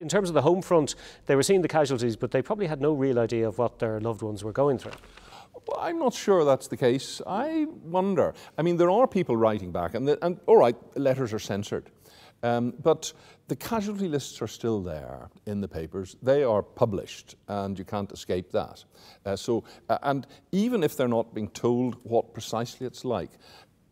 In terms of the home front, they were seeing the casualties, but they probably had no real idea of what their loved ones were going through. I'm not sure that's the case. I wonder. I mean, there are people writing back, and, the, and all right, letters are censored. Um, but the casualty lists are still there in the papers. They are published, and you can't escape that. Uh, so, uh, and even if they're not being told what precisely it's like,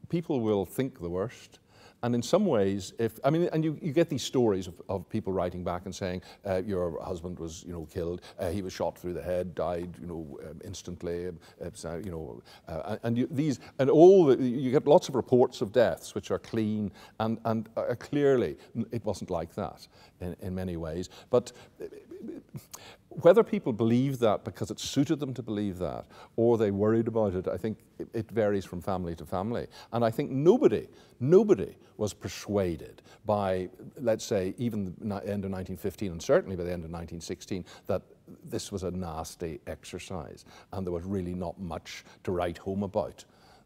people will think the worst and in some ways, if I mean, and you, you get these stories of, of people writing back and saying, uh, your husband was, you know, killed, uh, he was shot through the head, died, you know, um, instantly, uh, you know, uh, and you, these, and all the, you get lots of reports of deaths which are clean, and, and uh, clearly it wasn't like that in, in many ways. But whether people believe that because it suited them to believe that, or they worried about it, I think it, it, varies from family to family. And I think nobody, nobody was persuaded by, let's say, even the end of 1915 and certainly by the end of 1916, that this was a nasty exercise and there was really not much to write home about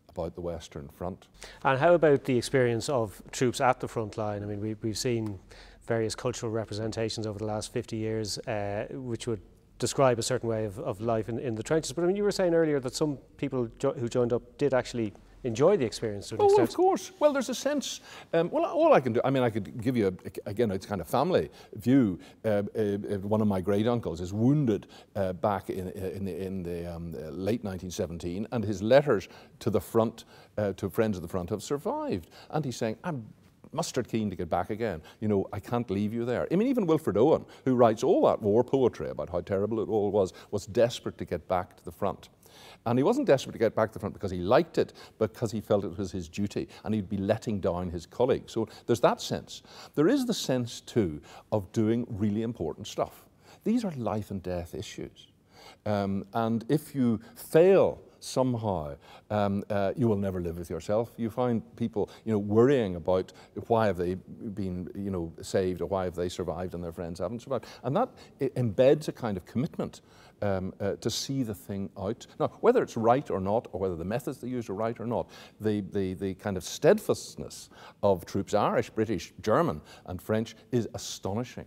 about the Western Front. And how about the experience of troops at the front line? I mean, we, we've seen various cultural representations over the last 50 years, uh, which would describe a certain way of, of life in, in the trenches. But I mean, you were saying earlier that some people jo who joined up did actually enjoy the experience to an oh, extent. of course. Well, there's a sense. Um, well, all I can do, I mean, I could give you, a, again, it's kind of family view. Uh, uh, one of my great uncles is wounded uh, back in, in the, in the um, late 1917, and his letters to the front, uh, to friends of the front, have survived. And he's saying, I'm mustard keen to get back again. You know, I can't leave you there. I mean, even Wilfred Owen, who writes all that war poetry about how terrible it all was, was desperate to get back to the front. And he wasn't desperate to get back to the front because he liked it, because he felt it was his duty, and he'd be letting down his colleagues. So there's that sense. There is the sense, too, of doing really important stuff. These are life and death issues. Um, and if you fail somehow um, uh, you will never live with yourself. You find people, you know, worrying about why have they been, you know, saved or why have they survived and their friends haven't survived. And that embeds a kind of commitment um, uh, to see the thing out. Now, whether it's right or not, or whether the methods they use are right or not, the, the, the kind of steadfastness of troops, Irish, British, German, and French, is astonishing.